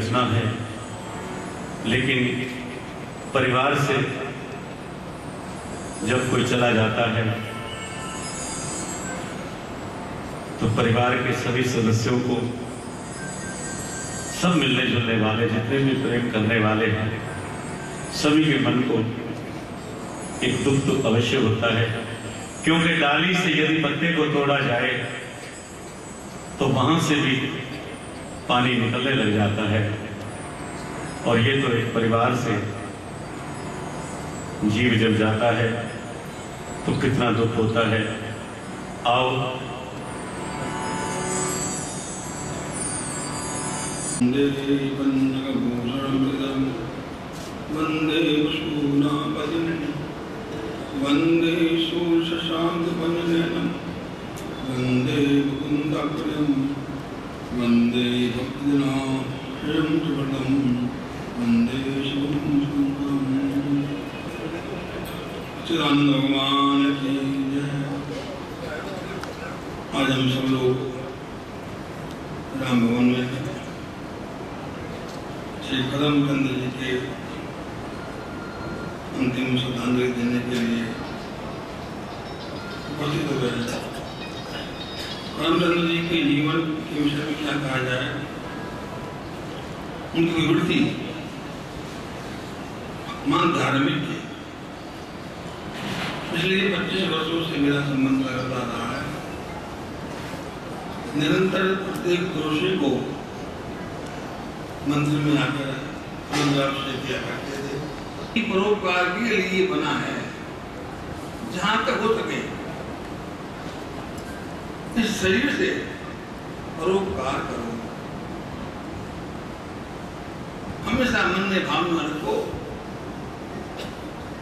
रचना है। लेकिन परिवार से जब कोई चला जाता है तो परिवार के सभी सदस्यों को सब मिलने जुलने वाले, जितने भी प्रेम करने वाले हैं, सभी के मन को एक दुख तो अवश्य होता है। क्योंकि डाली से यदि पत्ते को तोड़ा जाए तो वहाँ से भी पानी निकलने लग जाता है। और ये तो एक परिवार से जीव जब जाता है तो कितना दुख होता है। आओ। वंदे शूनापजननं वंदे शूषशान्तपजननं वंदे मुकुन्दप्रियम् वंदे भक्तिजना श्रीमृतपटं वंदे भगवान की जय। आज हम सब लोग राम भगवान में श्री कदम के उनकी वृत्ति मान धार्मिक है। पिछले पच्चीस वर्षों से मेरा संबंध लगातार रहा है। निरंतर प्रत्येक दोषी को मंदिर में आकर मंदिर से किया करते थे। परोपकार के लिए बना है। जहाँ तक हो सके, इस शरीर से परोपकार करो। हमेशा मन में भावना रखो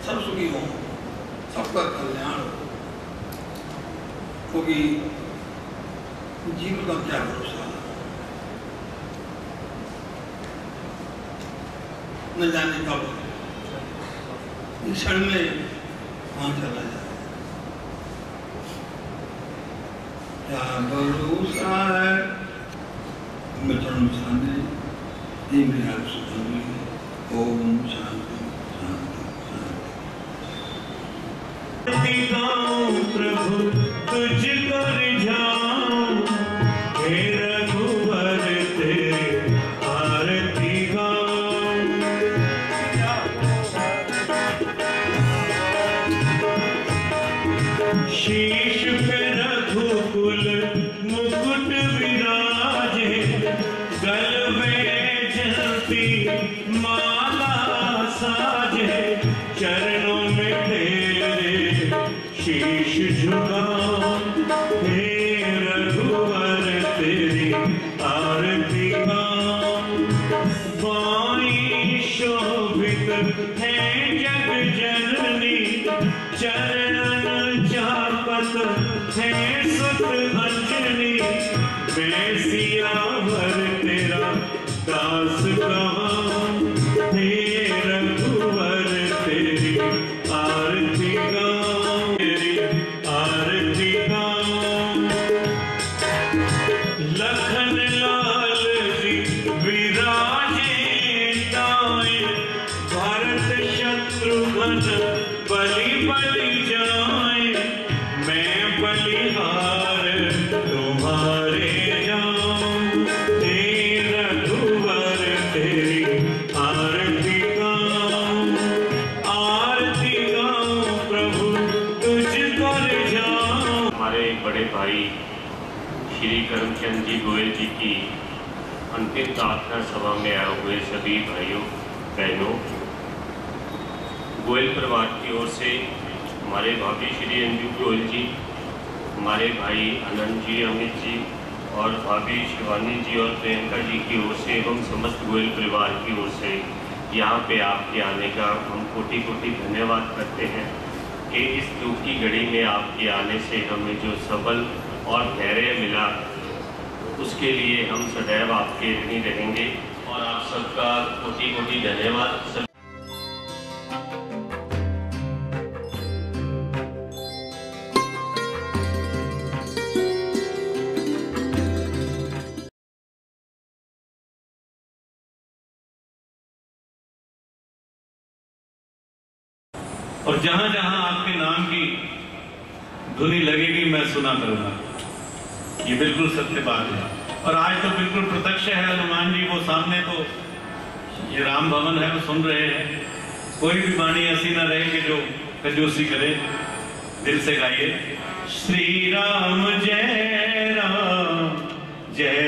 सब सुखी हो, सबका कल्याण हो, क्योंकि जीवन का क्या भरोसा न जाने कब क्षण में वहाँ चला जाए। क्या भरोसा है? मैं चरण शांति मेरी आप सुधांजलि ओम शांति शांति शांति प्रभु तुझको भाभी शिवानी जी और प्रियंका जी की ओर से एवं समस्त गोयल परिवार की ओर से यहाँ पे आपके आने का हम कोटि कोटि धन्यवाद करते हैं कि इस दुख की घड़ी में आपके आने से हमें जो सबल और धैर्य मिला, उसके लिए हम सदैव आपके ऋणी रहेंगे। और आप सबका कोटि कोटि धन्यवाद। सब और जहाँ जहाँ आपके नाम की धुनी लगेगी, मैं सुना करूँगा। ये बिल्कुल सत्य बात है। और आज तो बिल्कुल प्रत्यक्ष है हनुमान जी वो सामने तो ये राम भवन है, वो सुन रहे हैं। कोई भी वाणी ऐसी ना रहे कि जो कंजूसी करे, दिल से गाइए। श्री राम जय राम, जय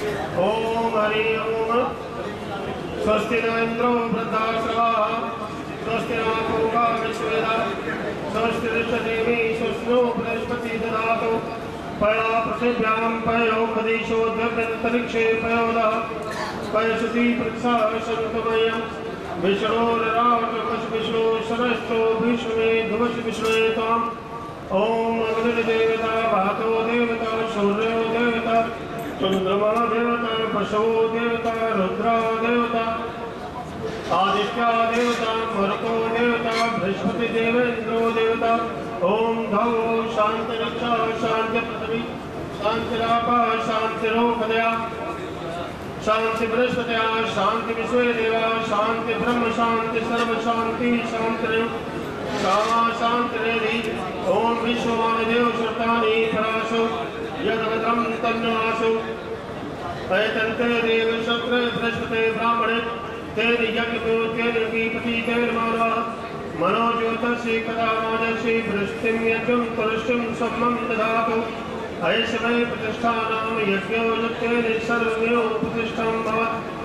ॐ हरि ओम। स्वस्ति न इन्द्रो वृद्धाश्रवाः स्वस्ति न विश्वेदा। स्वस्ति ऋषदेवी स्वस्नो बृहस्पति ददातु पया पृथिव्यां पयो मदीशो द्रव्यन्तरिक्षे पयोदः पयसति पृक्षा शङ्खमयम् विष्णोरराटकश विष्णु सरस्तो विष्णुवे धुवश विष्णुवे त्वाम्। ॐ अग्निर्देवता भातो देवता देवता चन्द्रमा देवता पशो देवता, रुद्रा देवता, आदित्या देवता, मरुतो देवता, बृहस्पति देवेन्द्रो देवता ॐ धौ शान्तिरक्षा शान्ति पृथ्वी शान्तिरापा शान्तिरोपदया शांति बृहस्पत्या शांति विश्व देवा शांति ब्रह्म शांति सर्व शांति शांति शांति ओम विश्वमानदेव श्रुतानि पराशो यदवदं तन्नाशो अयतन्ते देव शत्र बृहस्पते ब्राह्मणे तेन यज्ञ तेन कीपति तेन मानवा मनोज्योतस्य कदा मानसि बृहस्पतिं यज्ञं तुलसिं सम्मं ददातु। ऐश्वरे प्रतिष्ठानां यज्ञो यज्ञेन सर्वमेव प्रतिष्ठां भवत्।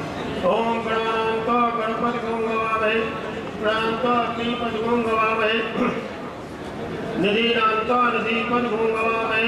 ॐ गणानान्तो गणपतिगुं गवामहे प्रान्तो अग्निपतिगुं गवामहे निधीनान्तो निधिपतिगुं गवामहे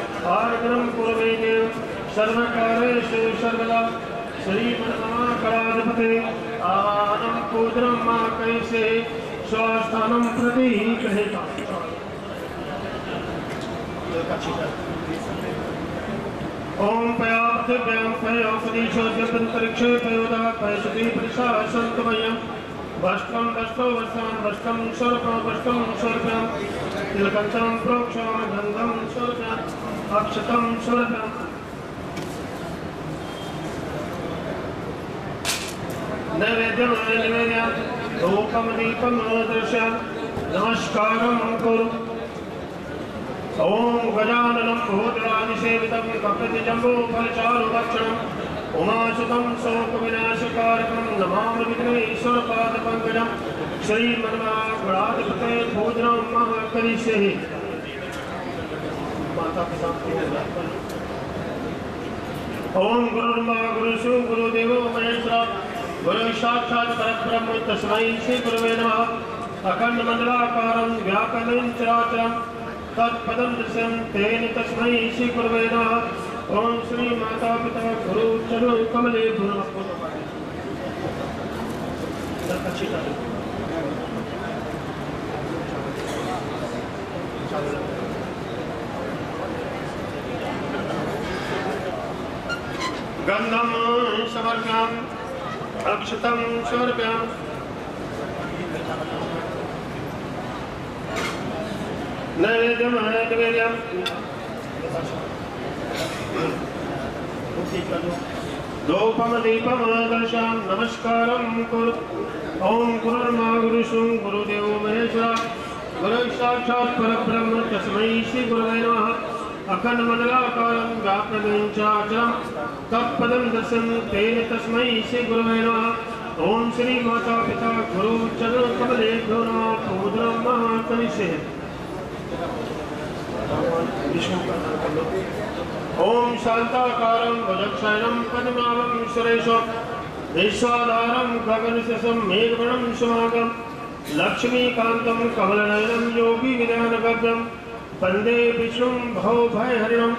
आर्द्रं कुर्मे देव सर्वकारेषु सर्वदा श्रीमन्महाकराधिपते आवाहनं पूजनं मा कैसे स्वास्थानं प्रति कहता ओम पया पृथिव्यां पयो सदीशो जगन्तरिक्षे पयोदा पयसति पुरुषा सन्तमयम् वष्ट्रं वष्टो वस्त्रान् वष्ट्रं सर्पं वष्ट्रं सर्पं तिलकञ्चनं प्रोक्षं गन्धं सर्पम् अक्षतं सर्पम् नैवेद्यं निवेद्यं धूपं दीपं दृश्यं नमस्कारं कुरु। ॐ गजाननं भूतरादिसेवितं कपितजम्बो फलचारुभक्षणम् उमासुतं शोकविनाशकारकं नमामि विघ्नेश्वरपादपङ्कजं श्रीमन्मागणाधिपते भोजनं मम करिष्ये माता पिता ओम गुरुर्मा गुरुषु गुरुदेवो महेश्वर। गुरु साक्षात् परब्रह्म तस्मै श्री गुरुवे नमः। अखंड मंडलाकारं व्यापनं चराचरं तत्पदं दृश्यं तेन तस्मै श्री गुरुवे नमः। ओम श्री माता पिता गुरु चरण कमले गुरु गन्धं समर्प्याम् अक्षतं समर्प्याम् दोपम दीपम नमस्कारं ॐ गुरुर्मा गुरुषु गुरुदेव महेश्वर। गुरु साक्षात् परब्रह्म तस्मै श्री गुरवे नमः। अखंड मंडलाकारं व्याप्तं चाचरं। तत्पदं दर्शन तेन तस्मै श्री गुरवे नमः। ओम श्री माता पिता गुरु चरण कमले नमः पूजनं महाकनिषे ओम शांताकारं भुजक्षयनं पद्मनाभं सुरेशं विश्वाधारं गगनशशं मेघवर्णं सुमागं लक्ष्मीकान्तं कमलनयनं योगी विधानगव्यं वंदे विष्णुं भवभयहरिणं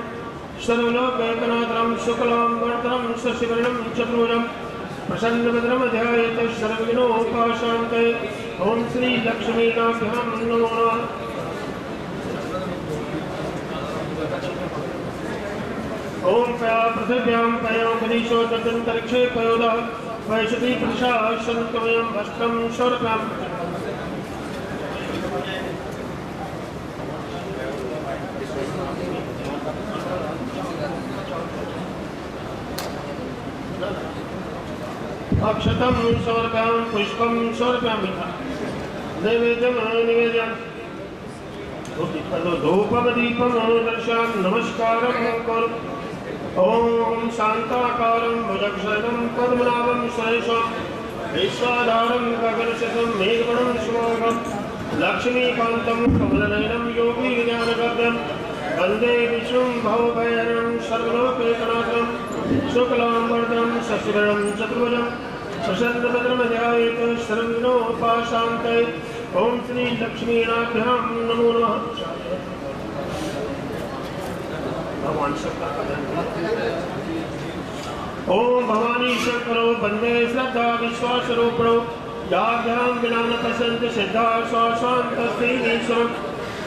सर्वलोकैकनाथं शुक्लां वर्धनं शशिवर्णं चतुर्भुजं प्रसन्नभद्रमध्यायत सर्वविघ्नोपाशान्ते। ॐ श्रीलक्ष्मीनाभ्यां नमो नमः। ओम पया पृथिव्यां पयो गणेशो तदन्तरिक्षे पयोदः वैशति पुरुषा शन्तमयं भस्त्रं शौर्यम् अक्षतं समर्पयामि पुष्पं समर्पयामि नैवेद्यं निवेदयामि। धूपदीपं दर्शयामि नमस्कारं कुरु ॐ शान्ताकारं भुजक्षयनं पद्मनाभं सुरेशं विश्वाधारं गगनशतं मेघगणं शुभोगं लक्ष्मीकान्तं कमलनयनं योगी विज्ञानगर्भं वंदे विष्णुं भवभयहरं सर्वलोकैकनाथं शुक्लाम्बरधरं शशिधरं चतुर्भुजं सशन्द्रभद्रमध्यायेत सर्वविघ्नोपाशान्ते ॐ श्री लक्ष्मीनाभ्यां नमो नमः। भगवान ओम भवानी शंकरो वंदे श्रद्धा विश्वास रूपणो याभ्याम विना न पसंत सिद्धा श्वासांत श्रीनीश्वरम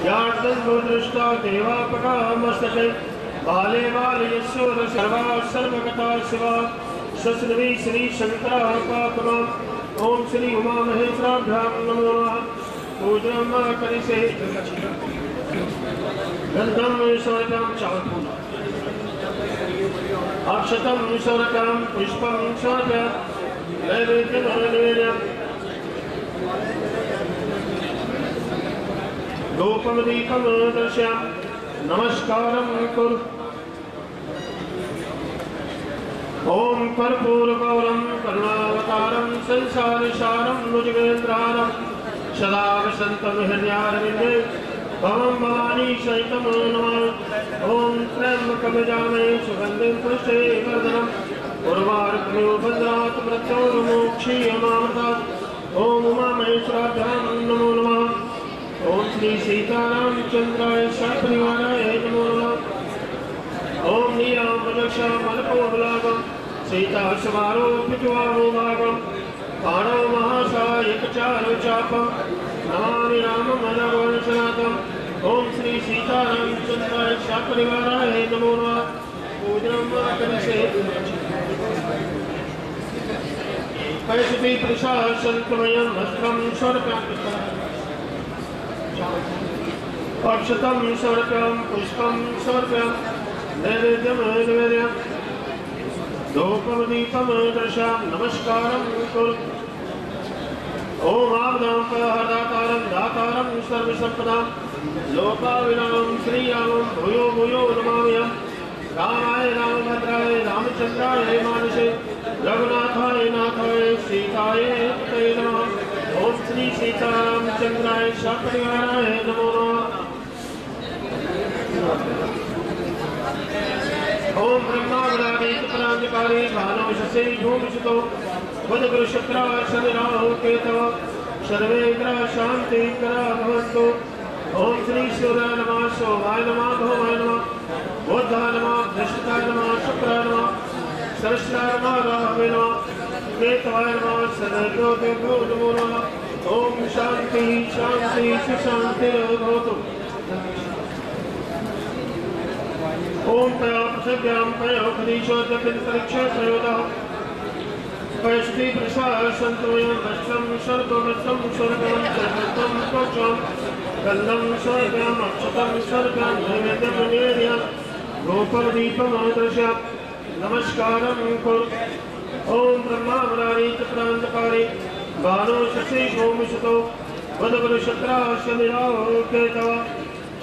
यार्दंगो दृष्टा देवापका मस्तके। बाले बाले सर्वा सर्वगता शिवा। सस्रवी श्री शंकरा पापमा ओम श्री उमा महेश्वराभ्याम नमो। नमः पूजनम करिसे गंधम समर्पयाम चावल अक्षतं शौरकं, पुष्पं शौर्यं नैवेद्यं निवेद्यं। धूपं दीपं दर्शयामि। नमस्कारं कुरु। ॐ कर्पूरगौरं करुणावतारं संसारसारं भुजगेन्द्रारं सदा वसन्तं हृदयारविन्दे भवं भवानी सहितं नमः। ॐ त्र्यम्बकमजामहे सुगन्धिं पुष्टे वर्धनम् उर्वारुकमिव बन्धनात् मृत्योर्मोक्षीयमामृतात् ॐ उमामहेश्वराभ्यां नमो नमः। ॐ श्री सीतारामचन्द्राय सपरिवाराय नमो नमः। ॐ नीयामलक्षामलकोबलागं सीतासमारोपित्वामो भागं पाणौ महासायकचारु चापं नमामि राममनवंशनाथम् ॐ श्री सीतारामचन्द्राय सपरिवाराय नमो नमः। पूजनं वा करिष्ये। कैसपि प्रशासन्तमयं हस्तं स्वर्गात् अक्षतं स्वर्गं पुष्पं स्वर्गं नैवेद्यं निवेद्यं। धूपं दीपं दर्शयामि नमस्कारं कुरु ॐ आपदापहर्तारं दातारं सर्वसम्पदां। लोकाविरामं श्रीरामं भूयो भूयो नमाम्यहं रामाय रामभद्राय रामचन्द्राय मानसे। रघुनाथाय नाथाय सीताय पतये नमः। ॐ श्री सीतारामचन्द्राय सपरिवाराय नमो नमः। ओम ब्रह्मा गणाधीश परांजकारे भानो शशि भूमिसुतो बुधगुरु शुक्र शनि राहु केतव सर्वे ग्रह शांति करा भवन्तु। ओम श्री सूर्य नमः सोमाय नमः भवाय नमः बुद्धाय नमः, धृष्टाय नमः, शुक्राय नमः, सरस्वताय नमः राहवे नमः केतवाय नमः सदैवो नमो नमः। ओम शांति शांति शांति भवतु। ओम पयापसभ्यां पयोपदीशो दक्षिणपरीक्षा प्रयोगः पयस्ति प्रशासन्तमयं वस्त्रं सर्ववस्त्रं स्वर्गं सर्वत्वं त्वचं गन्धं स्वर्गम् अक्षतं नैवेद्यं निवेद्यं गोपदीपमादृश्य नमस्कारं कुरु। ॐ ब्रह्मा वरारीत प्रान्तकारि बालो शशि भूमिसुतो वदगुरुशक्राशनिराहो केतव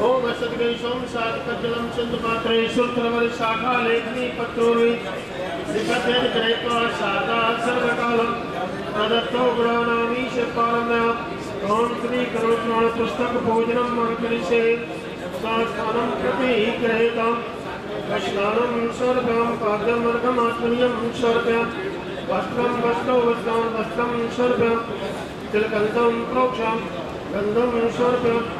ओम सद्गै सोम साधकजलं सिन्धुपात्रे शुल्करवरि शाखा लेखनी पत्रोरि निपतेन कृत्वा सादा सर्वकालं प्रदत्तो गुणानामीश पारम्या ओम श्री करुणाण पुस्तक भोजनं मङ्करिषे संस्थानं प्रति ग्रहीतं स्नानं स्वर्गं पाद्यमर्गम् आत्मनीयं स्वर्गं वस्त्रं वस्त्रौ वस्त्रं वस्त्रं स्वर्गं तिलकन्तं प्रोक्षां गन्धं स्वर्गम् अक्षतं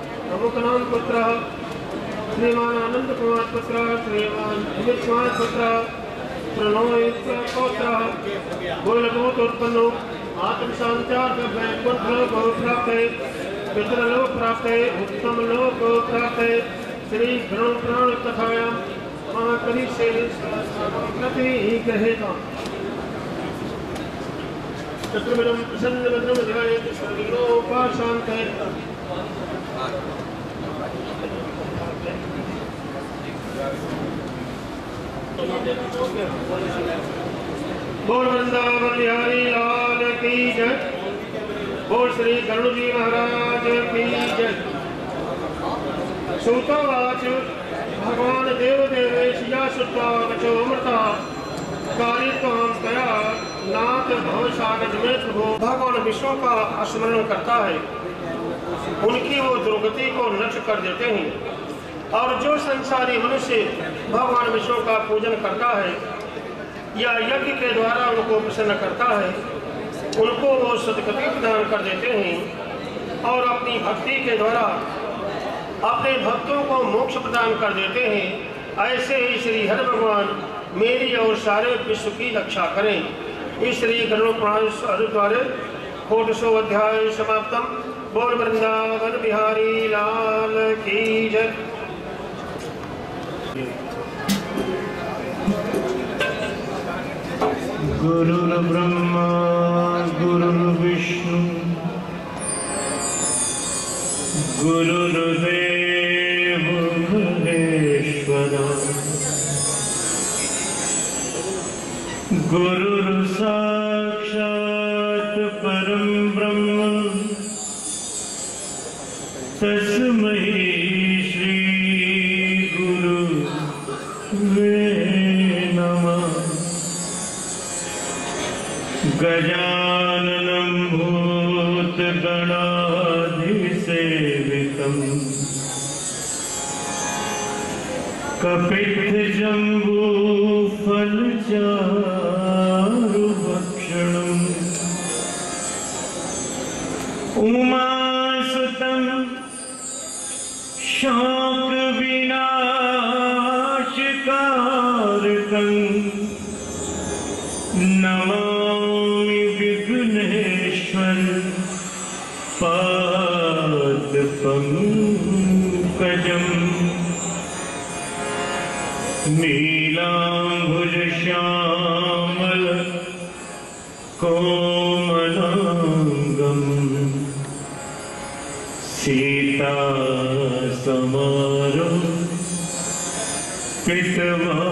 अमुकनाम पुत्र श्रीमान आनंद कुमार पुत्र कुमार पुत्र प्रणोय पौत्र गोलगोत उत्पन्नो आत्म शांत्यार्थ वैकुंठ लोक प्राप्त है पितृलोक प्राप्त है उत्तम लोक प्राप्त है श्री गरुण प्राण कथायाम महाकवि से प्रति ग्रहेता चतुर्विदम प्रसन्न भद्रम ध्यायेत सर्वोपाशांत बोल वृंदावन बिहारी लाल की जय बोल श्री गरुड़ जी महाराज की जय सूतवाच भगवान देव देवेश सुता वचो अमृता कारित्वाम कया नाथ भव सागज में प्रभु भगवान विष्णु का स्मरण करता है उनकी वो दुर्गति को नष्ट कर देते हैं। और जो संसारी मनुष्य भगवान विष्णु का पूजन करता है, या यज्ञ के द्वारा उनको प्रसन्न करता है, उनको वो सदगति प्रदान कर देते हैं और अपनी भक्ति के द्वारा अपने भक्तों को मोक्ष प्रदान कर देते हैं, ऐसे ही श्री हर भगवान मेरी और सारे विश्व की रक्षा करें। इस श्री गरुड़ पुराण द्वारे कोटसो अध्याय समाप्तम। बोल वृंदावन बिहारी लाल की जय। गुरुर्ब्रह्मा गुरुर्विष्णु गुरुर्देव महेश्वर। गुरुर्साक्षात् गजाननं फल कपित्थजम्बूफलचारुभक्षणम् नीलाम्बुजश्यामल कोमलाङ्गम् सीता समारो पितवाभागम्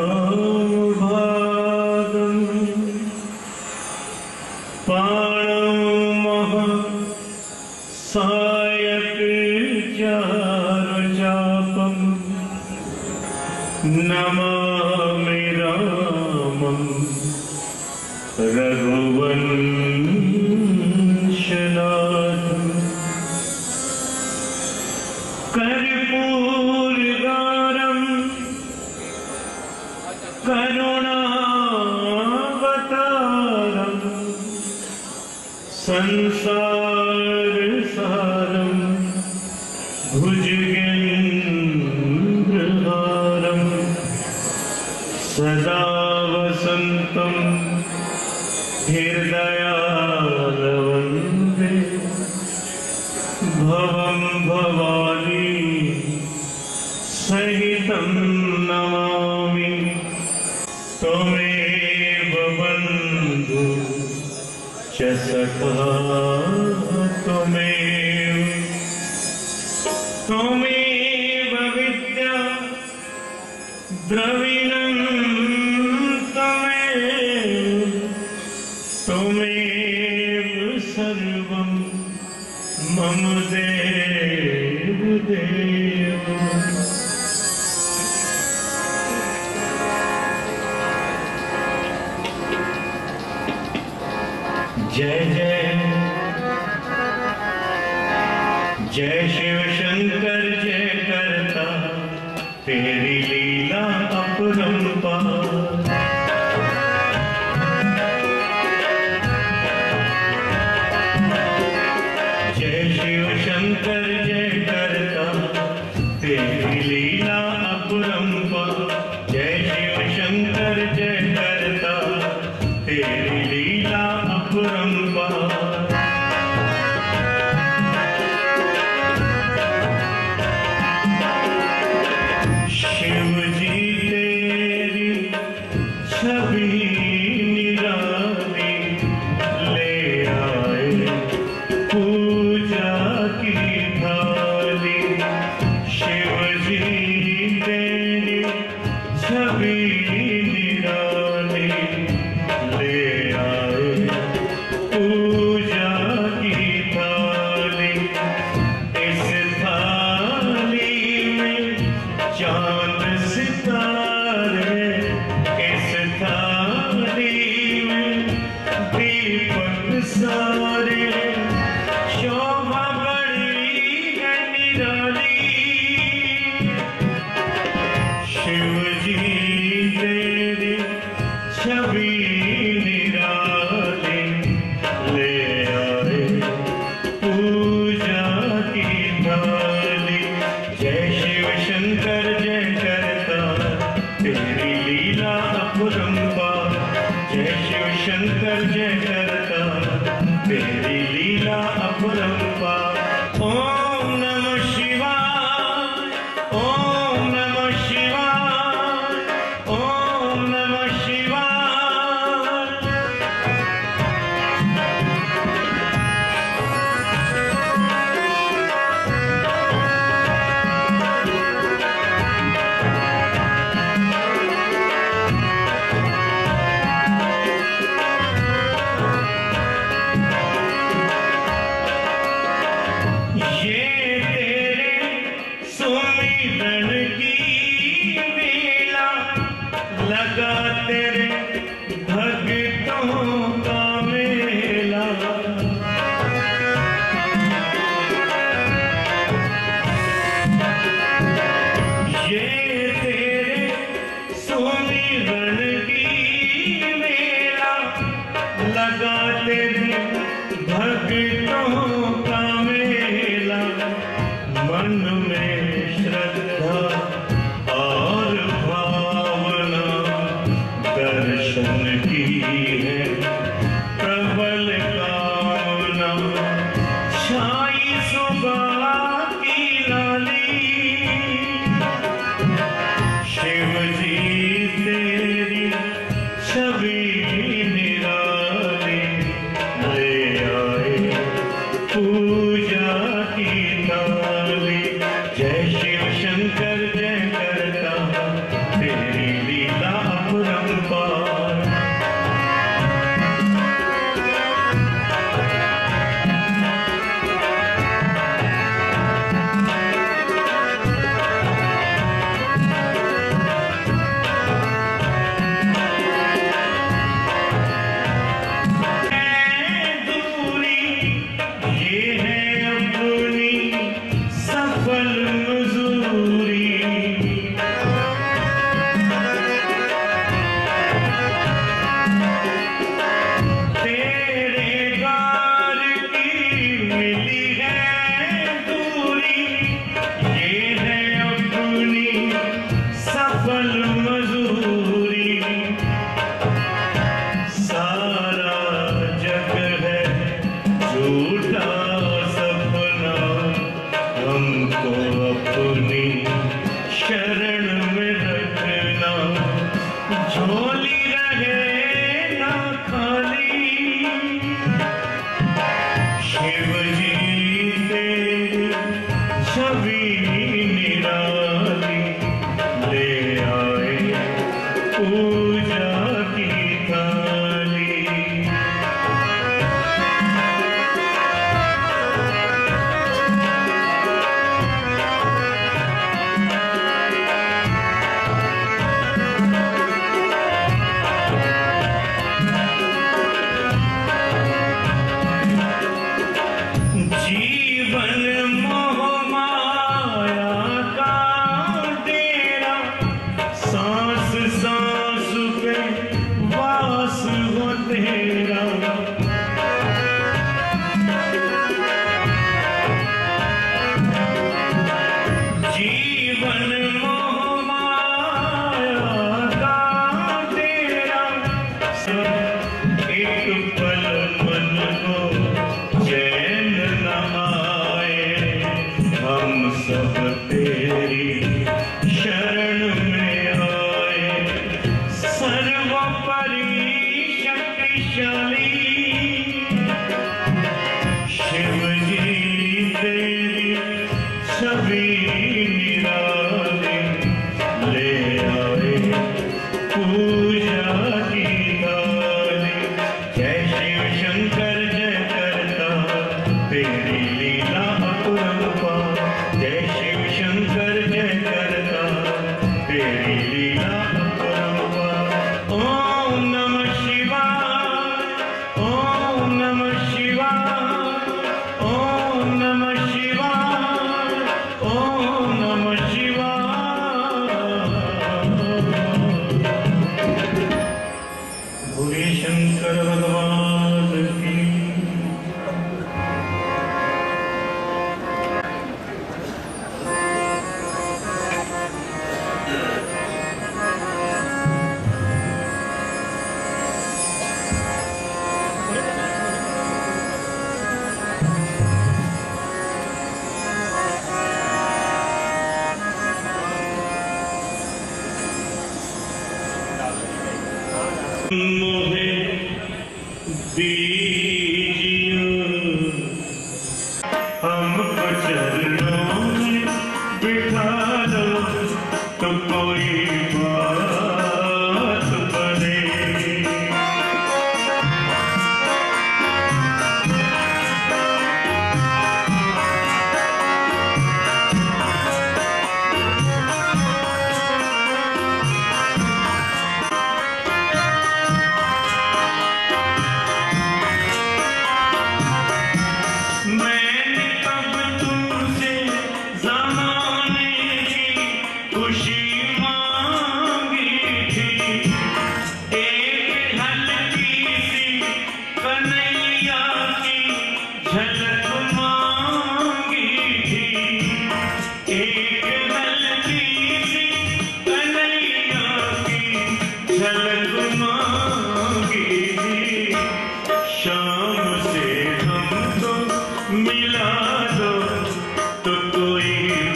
तो कोई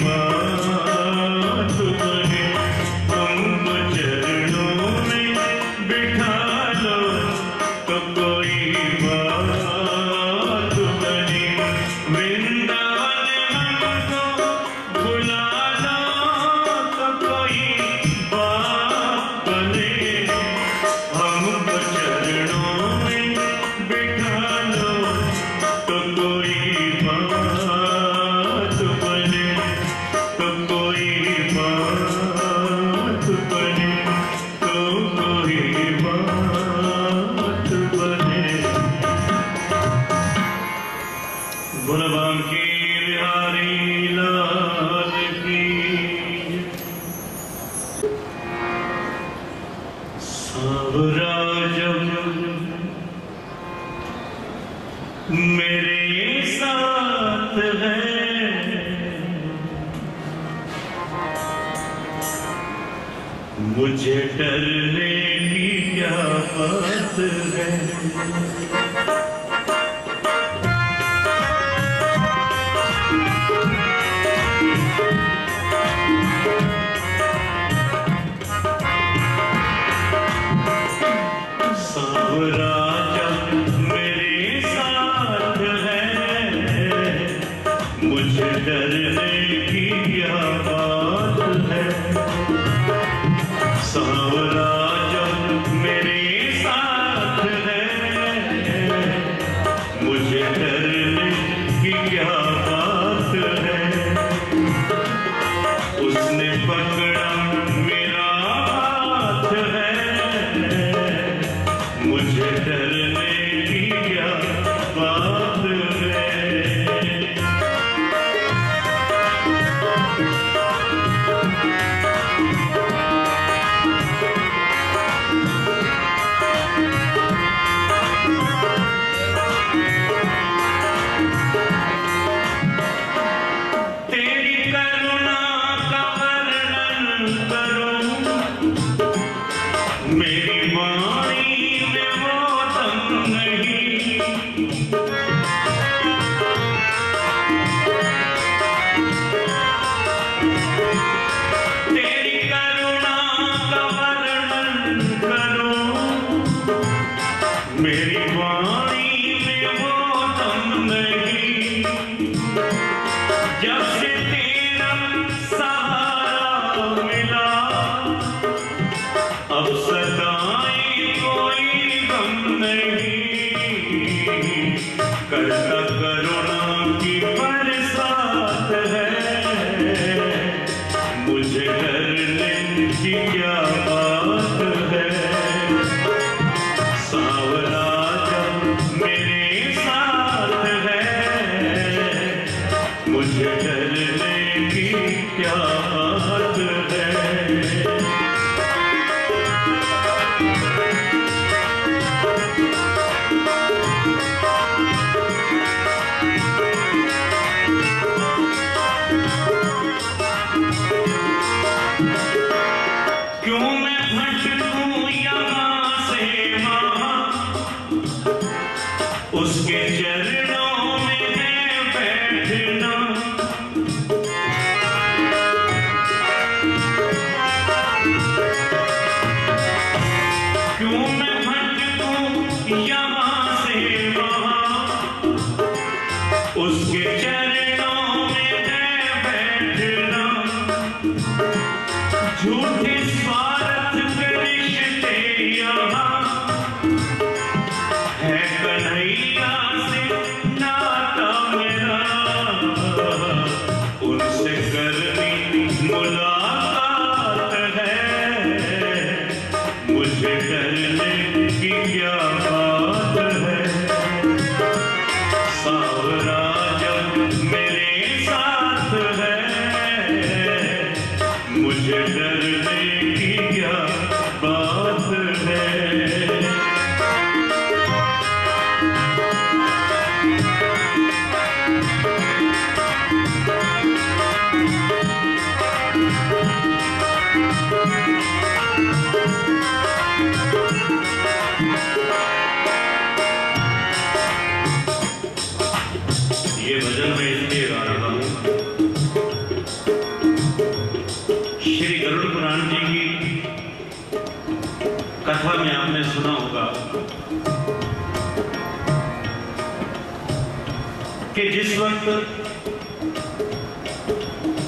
वक्त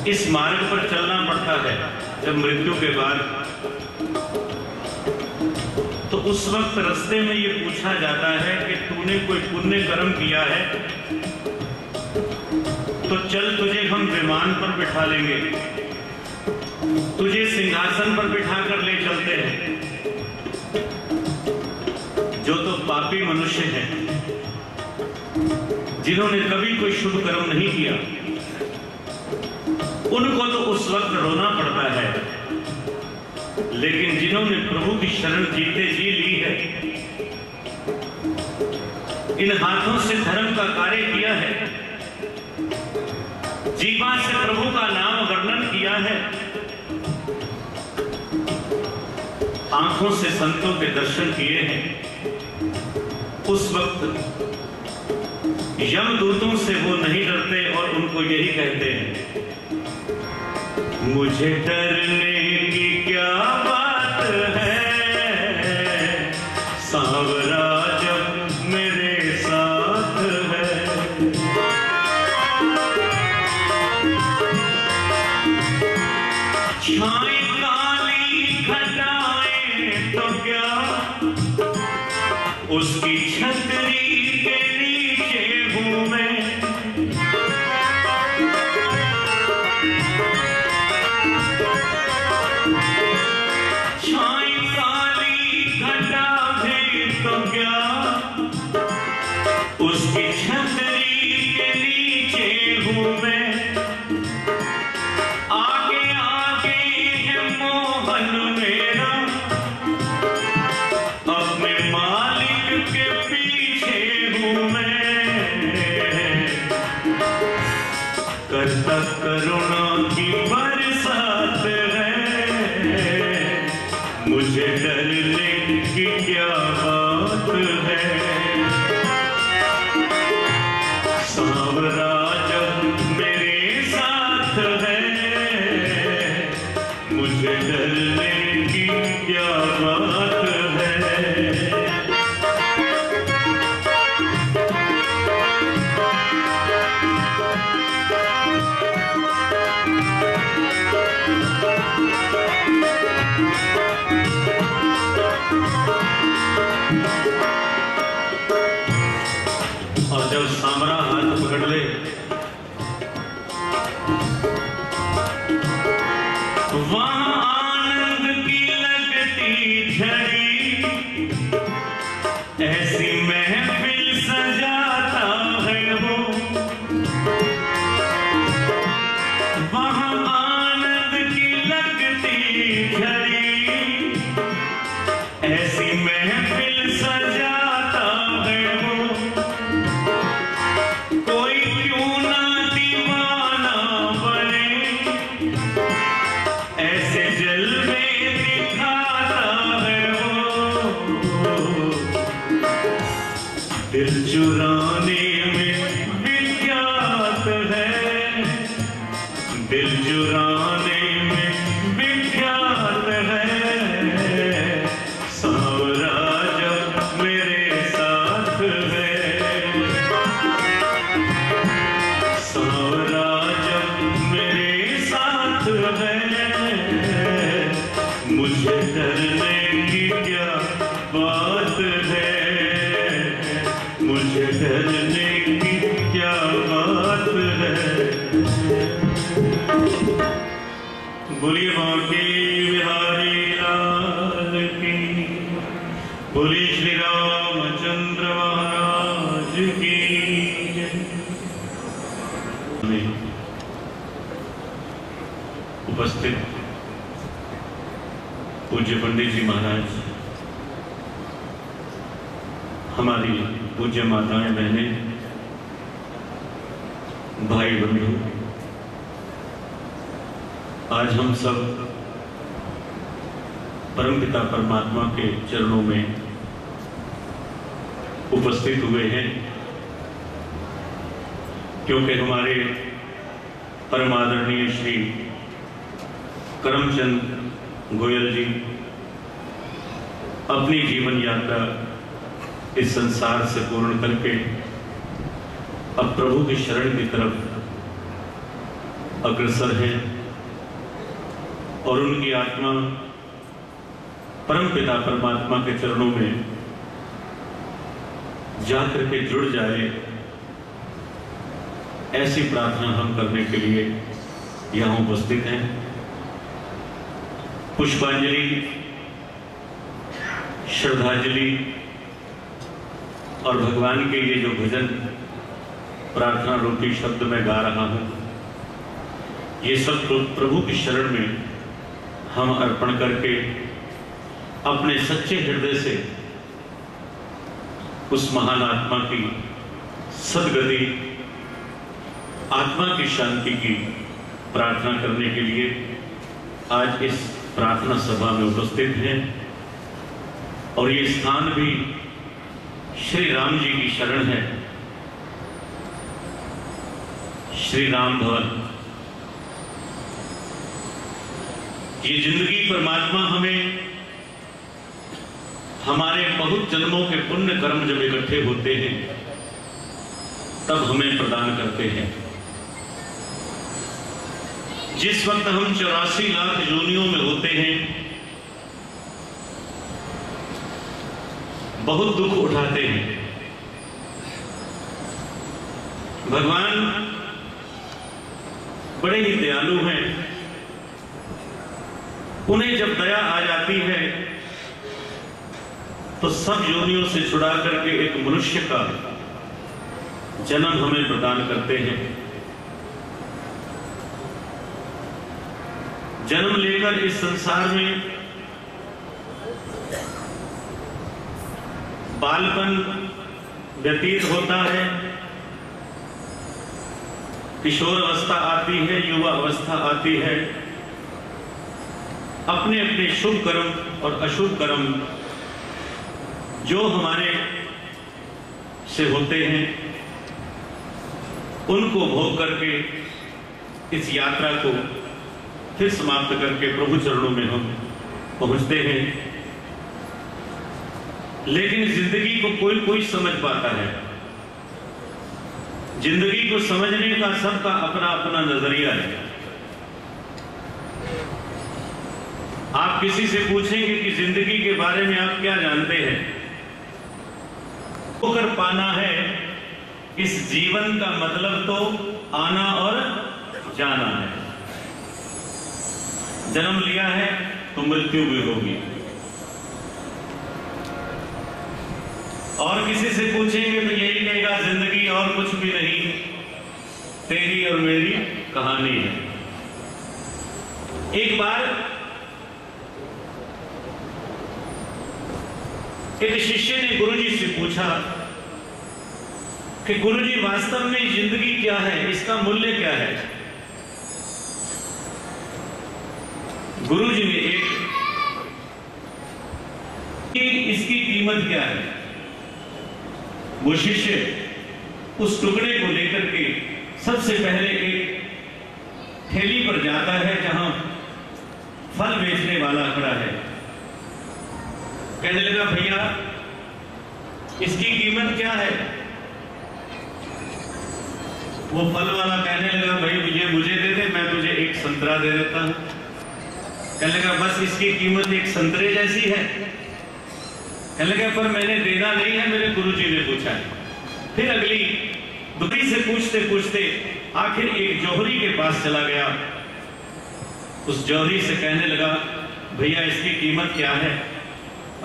इस मार्ग पर चलना पड़ता है जब मृत्यु के बाद। तो उस वक्त रास्ते में ये पूछा जाता है कि तूने कोई पुण्य कर्म किया है? तो चल तुझे हम विमान पर बिठा लेंगे। तुझे सिंहासन पर बिठा कर ले चलते हैं। जिन्होंने कभी कोई शुभ कर्म नहीं किया, उनको तो उस वक्त रोना पड़ता है। लेकिन जिन्होंने प्रभु की शरण जीते जी ली है, इन हाथों से धर्म का कार्य किया है, जीवा से प्रभु का नाम वर्णन किया है, आँखों से संतों के दर्शन किए हैं, उस वक्त यमदूतों से वो नहीं डरते और उनको यही कहते हैं मुझे डरने है चरणों में उपस्थित हुए हैं। क्योंकि हमारे परम आदरणीय श्री करमचंद गोयल जी अपनी जीवन यात्रा इस संसार से पूर्ण करके अब प्रभु की शरण की तरफ़ अग्रसर हैं और उनकी आत्मा परम पिता परमात्मा के चरणों में जाकर के जुड़ जाए, ऐसी प्रार्थना हम करने के लिए यहाँ उपस्थित हैं। पुष्पांजलि, श्रद्धांजलि और भगवान के लिए जो भजन प्रार्थना रूपी शब्द में गा रहा हूँ, ये सब तो प्रभु की शरण में हम अर्पण करके अपने सच्चे हृदय से उस महान आत्मा की सदगति, आत्मा की शांति की प्रार्थना करने के लिए आज इस प्रार्थना सभा में उपस्थित हैं। और ये स्थान भी श्री राम जी की शरण है। श्री राम भवन। ये ज़िंदगी परमात्मा हमें हमारे बहुत जन्मों के पुण्य कर्म जब इकट्ठे होते हैं, तब हमें प्रदान करते हैं। जिस वक्त हम चौरासी लाख योनियों में होते हैं, बहुत दुख उठाते हैं। भगवान बड़े ही दयालु हैं। उन्हें जब दया आ जाती है तो सब योनियों से छुड़ा करके एक मनुष्य का जन्म हमें प्रदान करते हैं। जन्म लेकर इस संसार में बालपन व्यतीत होता है, किशोर अवस्था आती है, युवा अवस्था आती है। अपने अपने शुभ कर्म और अशुभ कर्म जो हमारे से होते हैं, उनको भोग करके इस यात्रा को फिर समाप्त करके प्रभु चरणों में हम पहुँचते हैं। लेकिन ज़िंदगी को कोई कोई समझ पाता है। ज़िंदगी को समझने का सबका अपना अपना नज़रिया है। आप किसी से पूछेंगे कि ज़िंदगी के बारे में आप क्या जानते हैं? होकर पाना है। इस जीवन का मतलब तो आना और जाना है। जन्म लिया है तो मृत्यु भी होगी। और किसी से पूछेंगे तो यही कहेगा, ज़िंदगी और कुछ भी नहीं। तेरी और मेरी कहानी है। एक बार एक शिष्य ने गुरुजी से पूछा कि गुरुजी, वास्तव में ज़िंदगी क्या है? इसका मूल्य क्या है? गुरुजी ने एक कि इसकी कीमत क्या है? वो शिष्य उस टुकड़े को लेकर के सबसे पहले एक ठेली पर जाता है जहाँ फल बेचने वाला खड़ा है। कहने लगा, भैया, इसकी कीमत क्या है? वो फल वाला कहने लगा, भाई मुझे मुझे दे दे, मैं तुझे एक संतरा दे देता हूँ। कहने लगा, बस इसकी कीमत एक संतरे जैसी है। कहने लगा, पर मैंने देना नहीं है, मेरे गुरुजी ने पूछा है। फिर अगली दुखी से पूछते पूछते आखिर एक जौहरी के पास चला गया। उस जौहरी से कहने लगा, भैया, इसकी कीमत क्या है?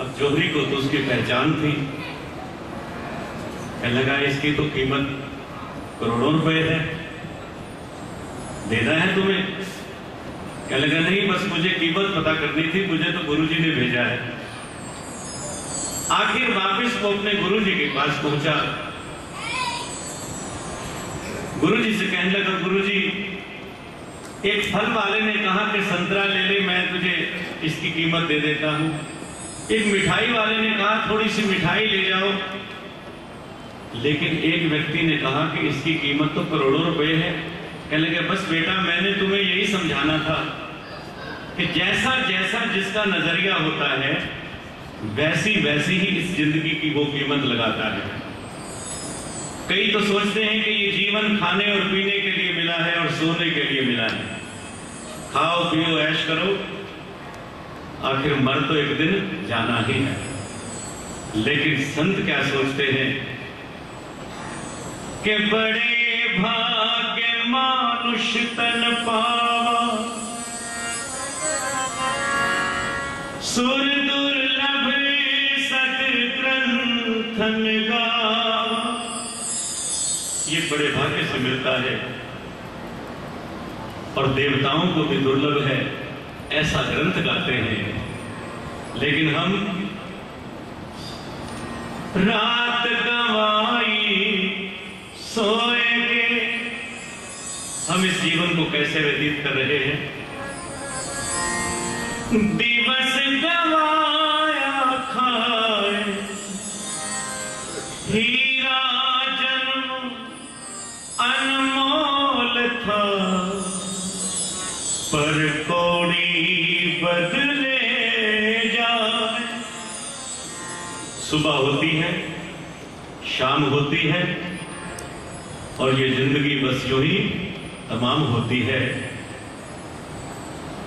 अब जौहरी को तो उसकी पहचान थी। कहने लगा, इसकी तो कीमत करोड़ों रुपए है। देना है तुम्हें। कहने लगा, नहीं, बस मुझे कीमत पता करनी थी, मुझे तो गुरुजी ने भेजा है। आखिर वापिस वो अपने गुरुजी के पास पहुँचा। गुरुजी से कहने लगा, गुरुजी, एक फल वाले ने कहा कि संतरा ले ले, मैं तुझे इसकी कीमत दे देता हूँ। एक मिठाई वाले ने कहा, थोड़ी सी मिठाई ले जाओ। लेकिन एक व्यक्ति ने कहा कि, इसकी कीमत तो करोड़ों रुपए है। कहने लगे, बस बेटा, मैंने तुम्हें यही समझाना था कि जैसा जैसा जिसका नज़रिया होता है, वैसी वैसी ही इस ज़िंदगी की वो कीमत लगाता है। कई तो सोचते हैं कि ये जीवन खाने और पीने के लिए मिला है और सोने के लिए मिला है। खाओ, पियो, ऐश करो। आखिर मर तो एक दिन जाना ही है। लेकिन संत क्या सोचते हैं? कि बड़े भाग्य मानुष तन पावा। सुर दुर्लभ सत ग्रंथन ये बड़े भाग्य से मिलता है। और देवताओं को भी दुर्लभ है। ऐसा ग्रंथ गाते हैं। लेकिन हम रात गवाई सोएँगे। हम इस जीवन को कैसे व्यतीत कर रहे हैं? दिवस गवाया सुबह होती है, शाम होती है, और ये ज़िंदगी बस यूँ ही तमाम होती है।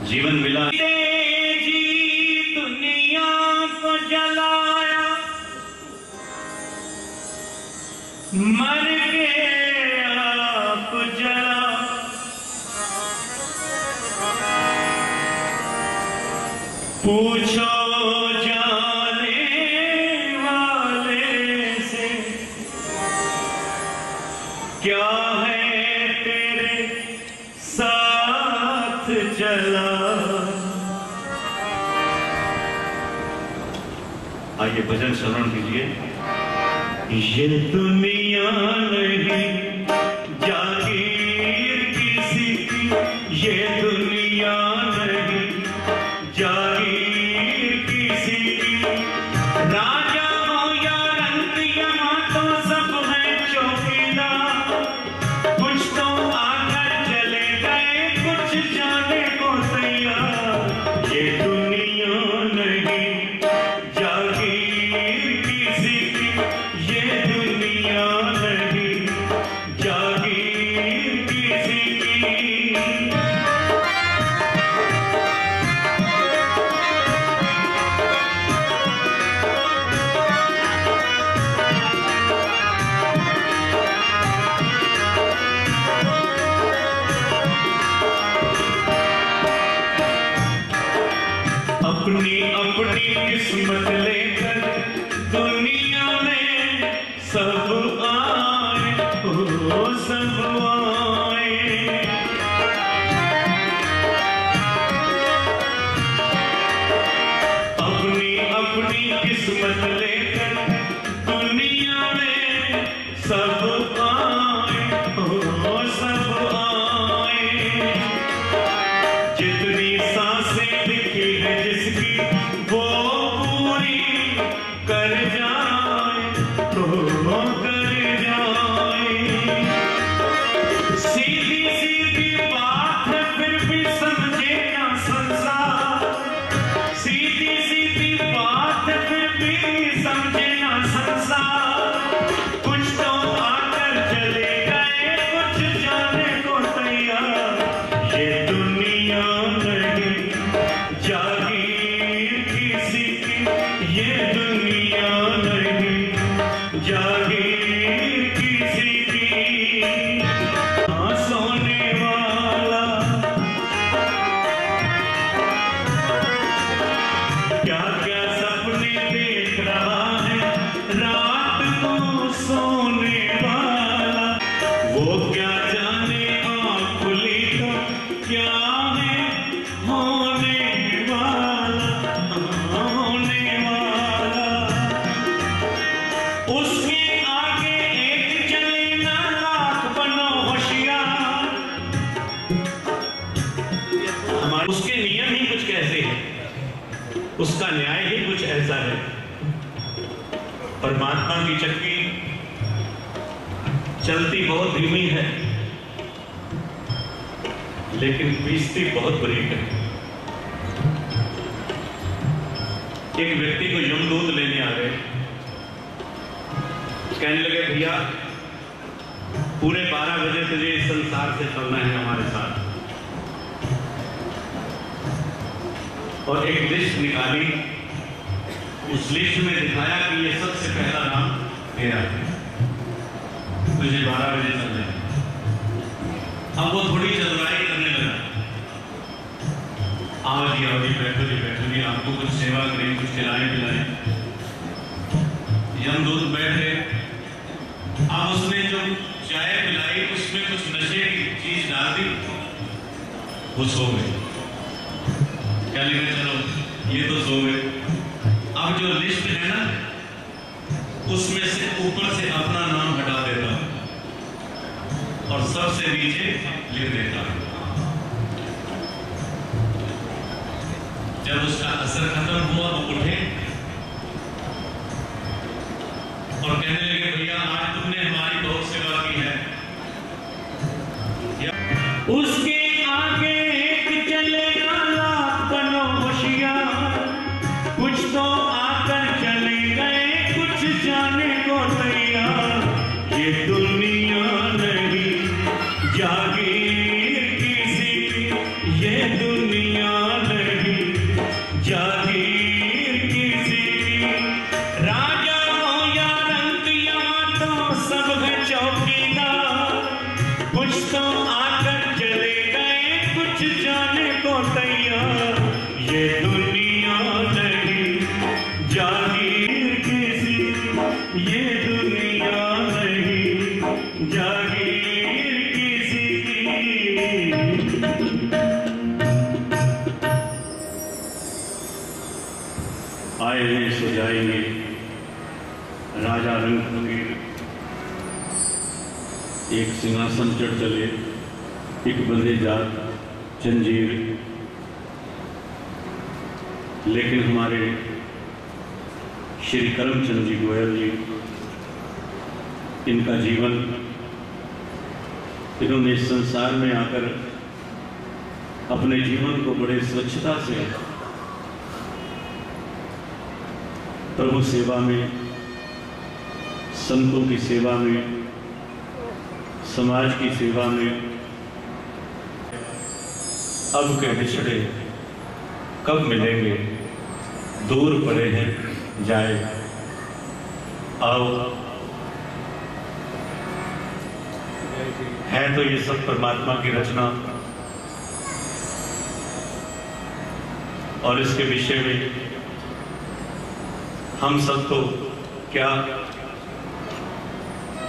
जीवन मिला। जी दुनिया को जलाया, मर के आप जला। पूछो आइए भजन श्रवण कीजिए। ये दुनिया नहीं जागीर किसी ये दुनिया की चक्की। चलती बहुत धीमी है, लेकिन पीसती बहुत बरीक है। एक व्यक्ति को यमदूत लेने आ गए। कहने लगे, भैया, पूरे बारह बजे तुझे इस संसार से चलना है हमारे साथ। और एक लिस्ट निकाली। उस लिस्ट में दिखाया कि ये सबसे पहला नाम तेरा है। तुझे बारह बजे चलना है। अब वो थोड़ी चतुराई करने लगा। आओ जी आओ जी बैठो जी बैठो जी, आपको कुछ सेवा करें, कुछ खिलाएँ, पिलाएँ। यमदूत बैठे। अब उसने जो चाय पिलाई, उसमें कुछ नशे की चीज़ डाल दी। वो सो गए। क्या लिखा चलो? ये तो सो गए। अब जो लिस्ट है ना, उसमें से ऊपर से अपना नाम हटा देता हूँ। और सबसे नीचे लिख देता हूँ। जब उसका असर खत्म हुआ, वो उठे और कहने लगे, भैया, आज तुमने हमारी बहुत सेवा की है। उसके एक सिंहासन चढ़ चले, एक बंदे जात जंजीर। लेकिन हमारे श्री करमचंद जी गोयल जी, इनका जीवन, इन्होंने इस संसार में आकर अपने जीवन को बड़े स्वच्छता से प्रभु सेवा में, संतों की सेवा में समाज की सेवा में अब के बिछड़े कब मिलेंगे? दूर पड़े हैं, जाए। आओ। है तो ये सब परमात्मा की रचना। और इसके विषय में हम सब तो क्या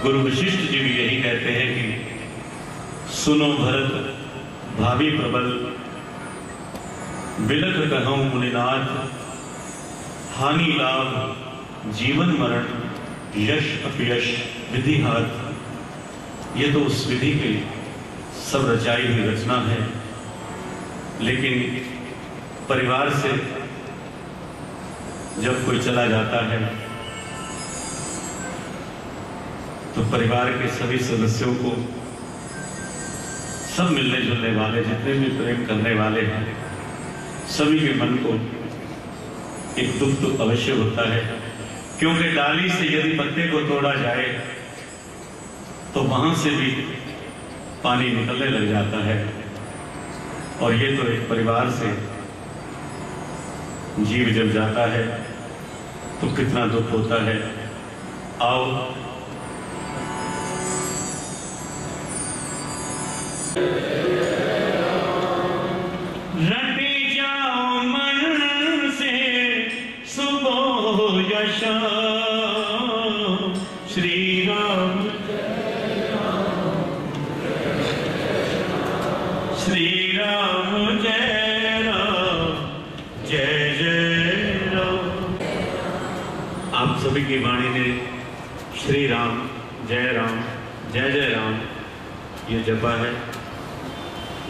गुरु वशिष्ठ जी भी यही कहते हैं कि सुनो भरत भावी प्रबल। बिलख कहूँ मुनिनाथ, हानि लाभ, जीवन मरण, यश अपयश विधि हाथ ये तो उस विधि की सब रचाई हुई रचना है। लेकिन परिवार से जब कोई चला जाता है तो परिवार के सभी सदस्यों को, सब मिलने जुलने वाले, जितने भी प्रेम करने वाले हैं, सभी के मन को एक दुख तो अवश्य होता है। क्योंकि डाली से यदि पत्ते को तोड़ा जाए तो वहाँ से भी पानी निकलने लग जाता है। और ये तो एक परिवार से जीव जब जाता है तो कितना दुख होता है। आओ सभी की वाणी ने श्री राम जय राम जय जय राम ये जपा है।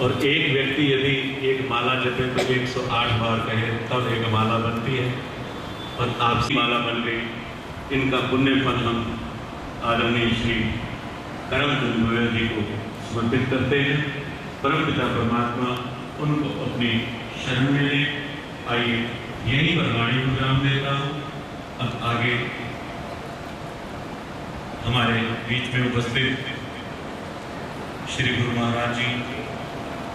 और एक व्यक्ति यदि एक माला जपे तो 108 बार कहे, तब एक माला बनती है। और आपसी माला बन गई। इनका पुण्य फल हम आदरणीय श्री करमचंद गोयल जी को समर्पित करते हैं। परम पिता परमात्मा उनको अपनी शरण में ले। आइए, यही पर वाणी प्रोग्राम देता हूँ। अब आगे हमारे बीच में उपस्थित श्री गुरु महाराज जी।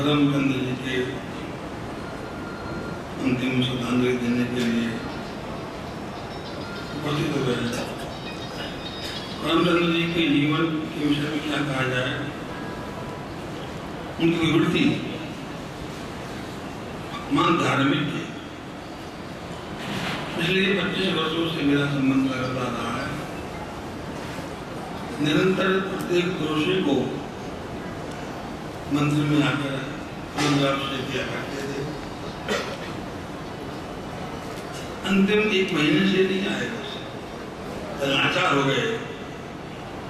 श्री कदमचंद जी के अंतिम श्रद्धांजलि देने के लिए उपस्थित हुए हैं करमचंद जी के जीवन के विषय में क्या कहा जाए उनकी विवृत्ति मान धार्मिक थी पिछले पच्चीस वर्षों से मेरा संबंध लगातार रहा है निरंतर प्रत्येक पुरुषों को मंदिर में आकर मंगलाप से किया करते थे अंतिम एक महीने से नहीं आए बस लाचार हो गए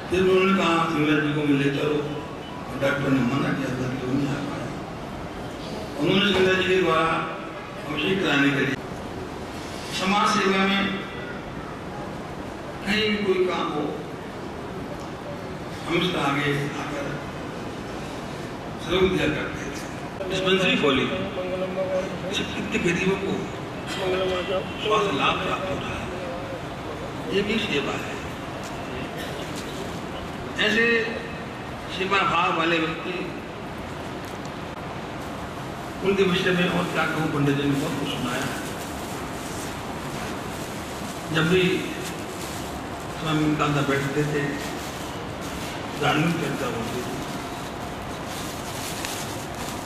फिर उन्होंने कहा सिंगर जी को मिले चलो और डॉक्टर ने मना किया था कि वो नहीं आ पाए उन्होंने सिंगर जी के द्वारा अभिषेक कराने के लिए समाज सेवा में कहीं भी कोई काम हो हम उसका आगे आकर सहयोग दिया करते थे डिस्पेंसरी खोली इससे कितने गरीबों को स्वास्थ्य लाभ प्राप्त हो रहा है ये भी सेवा है ऐसे सेवा भाव वाले व्यक्ति उनके विषय में और क्या कहूँ, पंडित जी ने बहुत कुछ सुनाया जब भी स्वामी कांता बैठते थे, धार्मिक चर्चा होती थी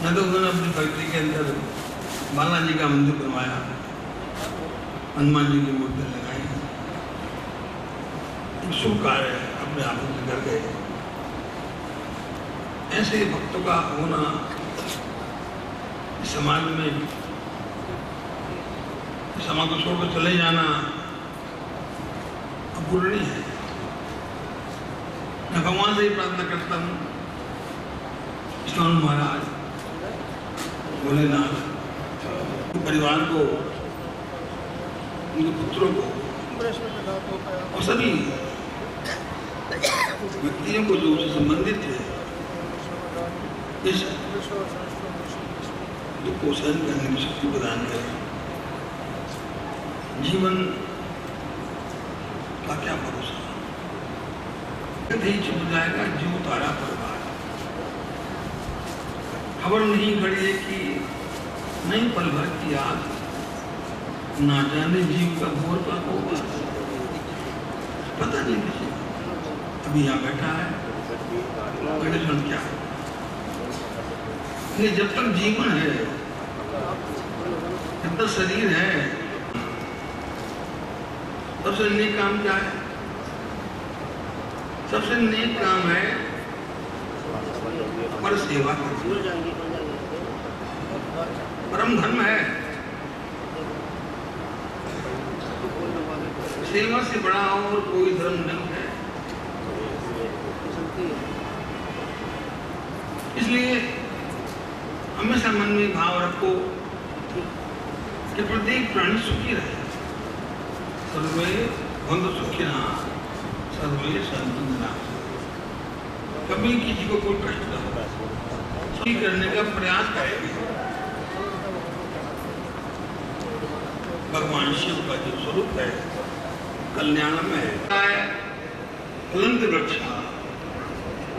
मैं तो उन्होंने अपनी फैक्ट्री के अंदर बालाजी का मंदिर बनवाया, हनुमान जी की मूर्ति लगाई शुभ कार्य अपने आप से कर गए। ऐसे भक्तों का होना समाज में समाज को छोड़कर चले जाना अपूर्णीय है। मैं भगवान से ही प्रार्थना करता हूँ स्वामी महाराज, भोलेनाथ परिवार को, उनके पुत्रों को, और सभी व्यक्तियों को जो उससे संबंधित थे इस दुख को सहन करने की शक्ति प्रदान करें। जीवन का क्या भरोसा? नहीं छुप जाएगा, जीव तारा परिवार खबर नहीं खड़ी है कि नहीं पल भर की याद, ना जाने जीव का भोर का होगा। पता नहीं किसी अभी यहाँ बैठा है। अगले क्या? है जब तक जीवन है जब तक शरीर है। सबसे नेक काम क्या है? सबसे नेक काम है पर सेवा परम धर्म है। सेवा से बड़ा और कोई धर्म नहीं है। इसलिए हमेशा मन में भाव रखो कि प्रत्येक प्राणी सुखी रहे। सर्वे बंधु सुखी ना सर्वे संतु ना कभी किसी को कोई कष्ट ना हो। सुखी करने का प्रयास करेंगे भगवान शिव का जो स्वरूप है कल्याण में है। फलंत वृक्षा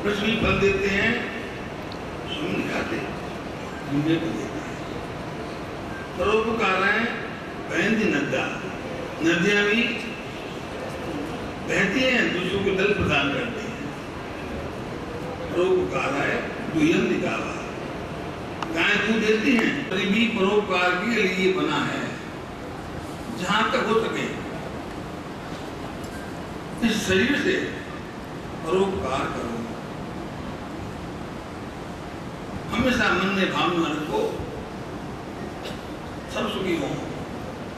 फल देते हैं। देते हैं परोपकार है बहती नद्या भी बहती हैं, दूसरों को दल प्रदान करती हैं। परोपकार दुयन निकाला गाय दूध देती हैं, गरीबी परोपकार के लिए बना है, जहाँ तक हो सके। इस शरीर से परोपकार करो। हमेशा मन में भावना रखो। सब सुखी हो।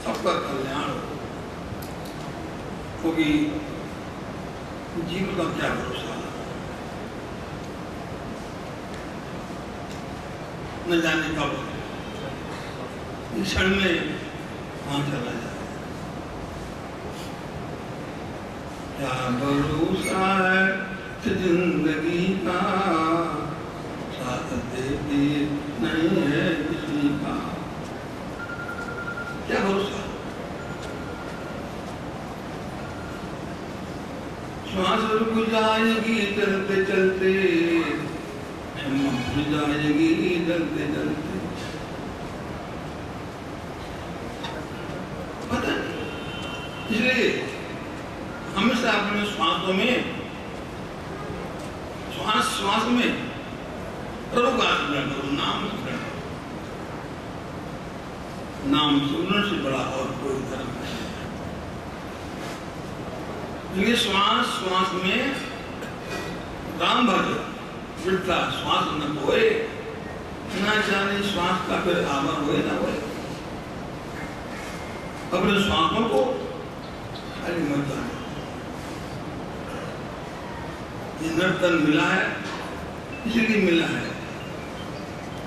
सबका कल्याण हो। क्योंकि जीवन का क्या भरोसा न जाने कब क्षण में वहाँ चला जाए? क्या भरोसा है ज़िंदगी का? नहीं है किसी का क्या भरोसा श्वास रुक जाएगी चलते चलते रुक जाएगी चलते चलते पता नहीं इसलिए हमेशा अपने श्वासों में श्वास श्वास में प्रभु का स्मरण करो नाम स्मरण नाम सुमरण से बड़ा और कोई धर्म नहीं ये श्वास श्वास में राम भद्र वृद्धा श्वास न होए ना जाने श्वास का फिर आवर हुए ना हुए अपने श्वासों को खाली मत जाने ये नर्तन मिला है इसलिए मिला है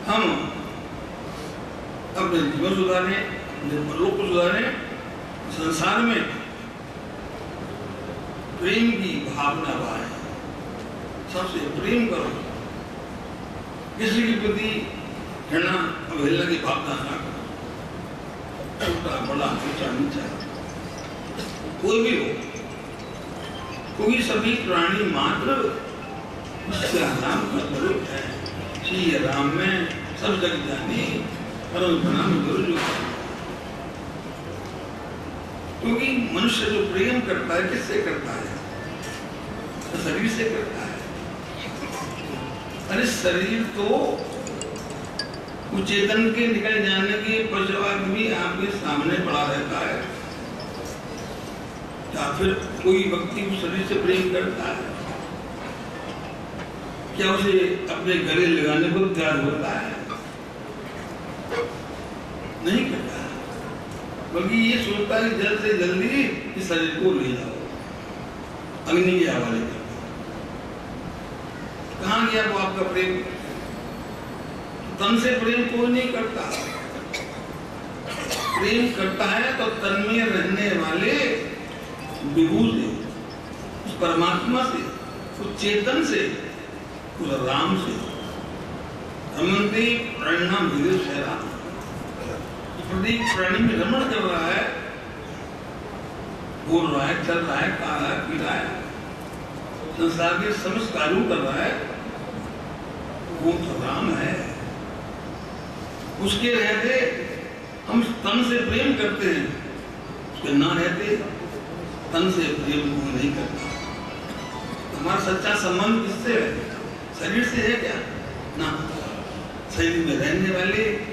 हम अपने जीवन सुधारने अपने लोग को सुधारने संसार में प्रेम की भावना लाए सबसे प्रेम करो किसी के प्रति घृणा अवहेलना की भावना ना करो छोटा बड़ा ऊँचा नीचा कोई भी हो क्योंकि सभी प्राणी मात्र राम का स्वरूप है श्री राम में सब जग जानी प्रणाम गुरु क्योंकि मनुष्य जो प्रेम करता है, किससे करता है? तो शरीर से करता है। अरे शरीर तो चेतन के निकल जाने के पश्चात भी आपके सामने पड़ा रहता है। या फिर कोई व्यक्ति उस शरीर से प्रेम करता है। क्या उसे अपने गले लगाने को तैयार होता है नहीं करता बल्कि ये सोचता है जल्द से जल्दी इस शरीर को ले जाओ। अग्नि के हवाले कर कहा गया वो आपका प्रेम? तन से प्रेम कोई नहीं करता। प्रेम करता है तो तन में रहने वाले विभू उस परमात्मा से, उस चेतन से, उस राम से। रमनते प्रणा विदेश है राम प्रतीक प्राणी में रमण कर रहा है, बोल रहा है, चल रहा है, खा रहा है, पी रहा है। संसार के समस्त कार्यों कर रहा है, वो तो राम है। उसके रहते हम तन से प्रेम करते हैं, उसके ना रहते तन से प्रेम को नहीं करता। हमारा सच्चा संबंध किससे है? शरीर से है क्या? ना। शरीर में रहने वाले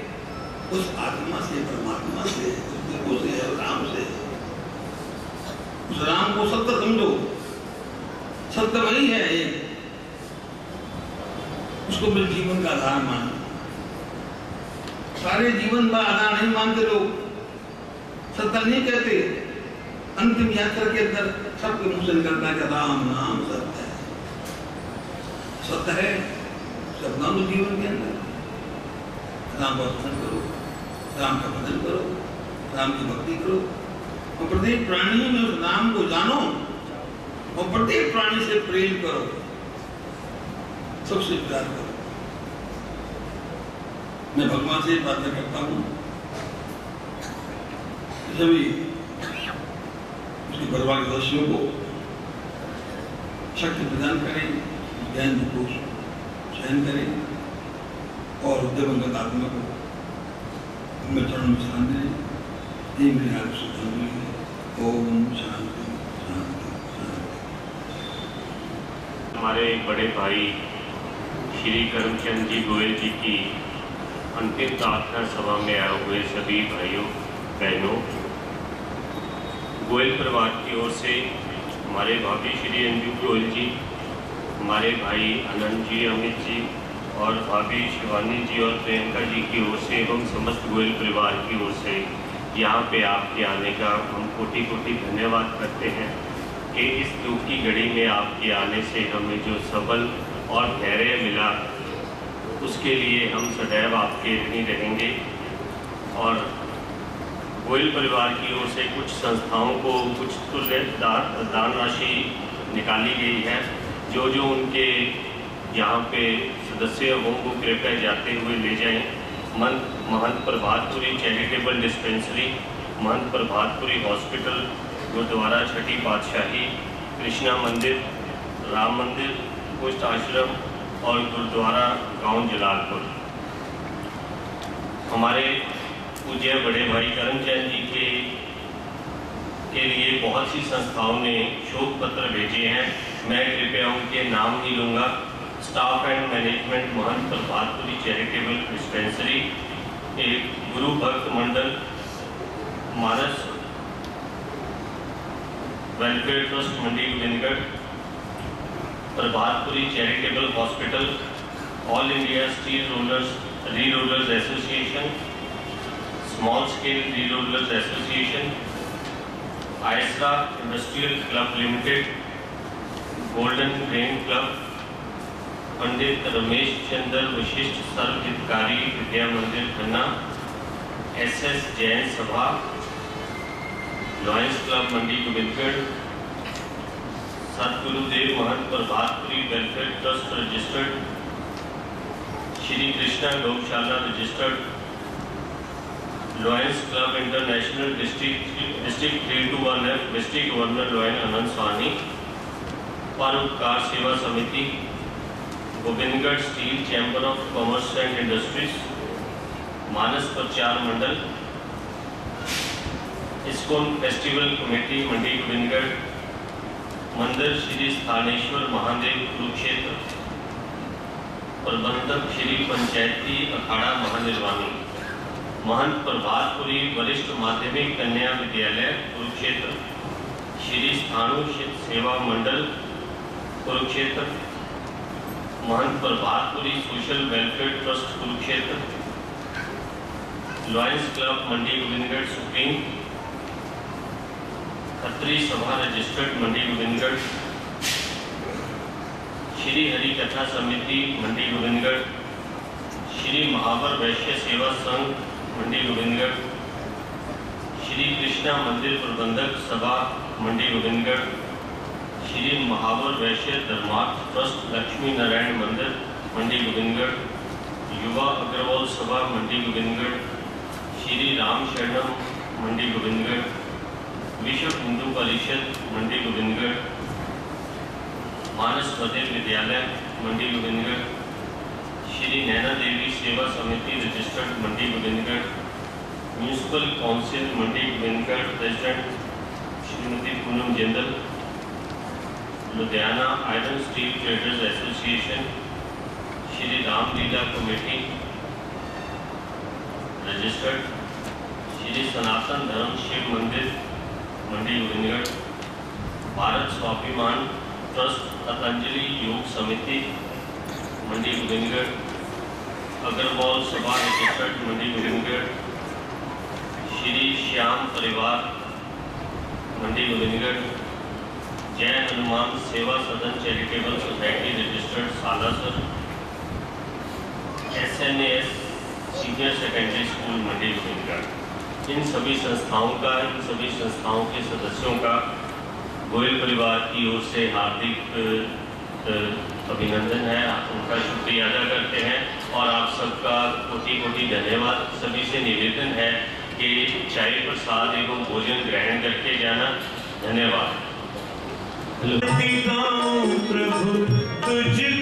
उस आत्मा से, परमात्मा से प्रभु से राम से। उस राम को सत्य समझो। सत्य वही है एक उसको फिर जीवन का आधार मान। सारे जीवन का आधार नहीं मानते लोग। सत्य नहीं कहते। अंतिम यात्रा के अंदर सबके मुँह से निकलता है राम नाम सत्य है। सत्य है। सपना तो जीवन के अंदर राम का करो। राम का भजन करो, राम की भक्ति करो। और प्रत्येक प्राणी में उस नाम को जानो और प्रत्येक प्राणी से प्रेम करो। सबसे प्यार करो। मैं भगवान से प्रार्थना करता हूँ। सभी उसके परिवार के सदस्यों को शक्ति प्रदान करें, ज्ञान को चयन करें और दिवंगत आत्मा को मेरी ओम शांति शांति शांति हमारे बड़े भाई श्री करमचंद जी गोयल जी की अंतिम प्रार्थना सभा में आए हुए सभी भाइयों, बहनों, गोयल परिवार की ओर से हमारे भाभी श्री अंजू गोयल जी, हमारे भाई आनंद जी, अमित जी और भाभी शिवानी जी और प्रियंका जी की ओर से एवं समस्त गोयल परिवार की ओर से यहाँ पे आपके आने का हम कोटि कोटि धन्यवाद करते हैं कि इस दुख की घड़ी में आपके आने से हमें जो सबल और धैर्य मिला, उसके लिए हम सदैव आपके ऋणी रहेंगे। और गोयल परिवार की ओर से कुछ संस्थाओं को कुछ तुल्य दान राशि निकाली गई है जो जो उनके यहाँ पे सदस्य हों वो कृपया जाते हुए ले जाएँ। Mahant Mahant Prabhatpuri charitable dispensary Mahant Prabhatpuri hospital, Gurudwara Chhathi Patshahi, Krishna मंदिर, राम मंदिर, कुष्ठ आश्रम और गुरुद्वारा गाँव जलालपुर। हमारे पूज्य बड़े भाई करमचंद जी के के लिए बहुत सी संस्थाओं ने शोक पत्र भेजे हैं। मैं कृपया उनके नाम नहीं लूँगा। Staff and management Mahant Prabhatpuri charitable dispensary एक Guru Bhakt Mandal Manas welfare trust Mandi Gobindgarh Prabhatpuri charitable hospital all India steel rollers re rollers association small scale re rollers association आयसरा industrial club limited golden grain club Pandit Ramesh Chandra Vashisht Sarv Hitkari Vidya Mandir Khanna, S S Jain सभा, lions club Mandi Gobindgarh Satgurudev Mahant Prabhatpuri welfare trust registered, Shri Krishna Gaushala registered, lions club international district district three two one F, district governor lion Anand Swani Paropkar Sewa Samiti Gobindgarh steel chamber of commerce and industries, Manas Prachar Mandal, ISKCON festival committee, Mandi Gobindgarh, Mandir Shri Sthaneshwar Mahadev Kurukshetra, प्रबंधक श्री पंचायती अखाड़ा महानिर्वाणी, महंत प्रभातपुरी वरिष्ठ माध्यमिक कन्या विद्यालय Kurukshetra, Shri Sthanu Sewa Mandal Kurukshetra. Mahant Prabhatpuri social welfare trust Kurukshetra lions club Mandi Gobindgarh supreme Khatri Sabha registered Mandi Gobindgarh Shri Hari Katha Samiti Mandi Govindgarh Shri महावर वैश्य सेवा संघ मंडी गोविंदगढ़ श्री कृष्णा मंदिर प्रबंधक सभा मंडी गोविंदगढ़ श्री महावर वैश्य धर्मार्थ ट्रस्ट, लक्ष्मी नारायण मंदिर, मंडी गोविंदगढ़। युवा अग्रवाल सभा, मंडी गोविंदगढ़। श्री राम शरणम, मंडी गोविंदगढ़। विश्व हिंदू परिषद, मंडी गोविंदगढ़। मानस मंदिर विद्यालय, मंडी Gobindgarh. Shri Naina Devi Sewa Samiti registered, Mandi Gobindgarh. Municipal council, Mandi Gobindgarh. President Shrimati Poonam Jindal. Ludhiana iron steel traders association, Shri Ramlila committee, registered, Shri Sanatan Dharma Shiv Mandir, मंडी गोविंदगढ़, भारत स्वाभिमान ट्रस्ट, पतंजलि योग समिति, Mandi Gobindgarh, Agarwal Sabha registered Mandi Gobindgarh, Shri Shyam Parivar, Mandi Gobindgarh Jai Hanuman Sewa Sadan charitable society registered Salasar S N S senior secondary school Mandi Gobindgarh इन सभी संस्थाओं का, इन सभी संस्थाओं के सदस्यों का गोयल परिवार की ओर से हार्दिक अभिनंदन है। उनका शुक्रिया अदा करते हैं और आप सबका कोटि कोटि धन्यवाद। सभी से निवेदन है कि चाय प्रसाद एवं भोजन ग्रहण करके जाना। धन्यवाद। प्रभु तुझको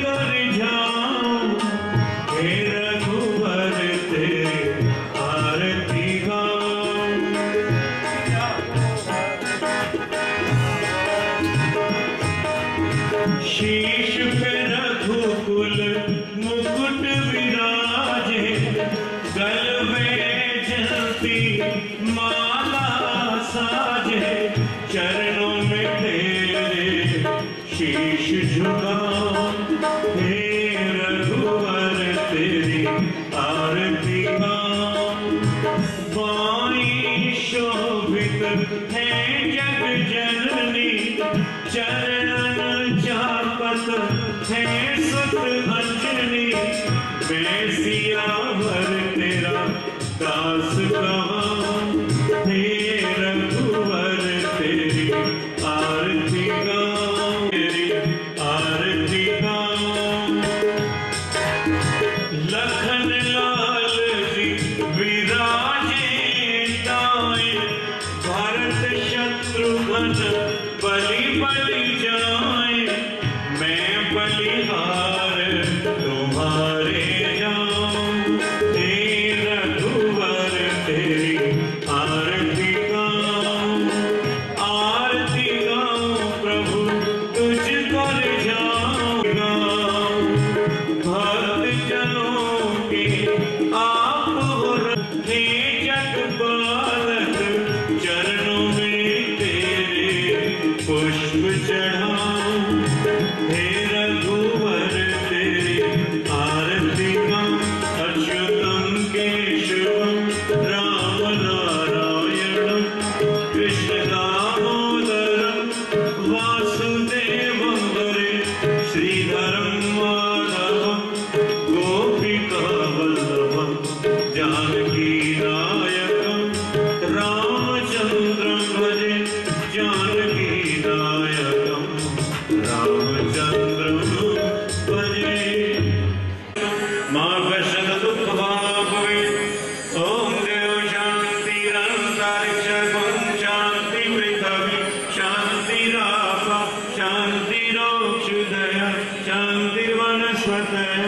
शान्तिरोक्षुदय शान्तिर्वनस्पतय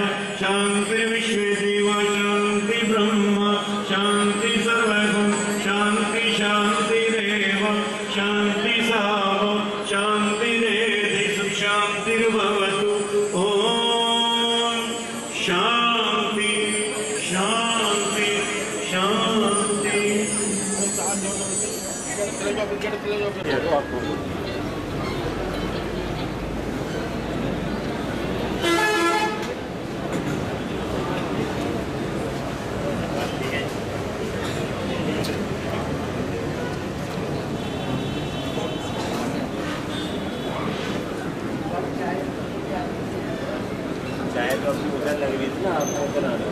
उधर लग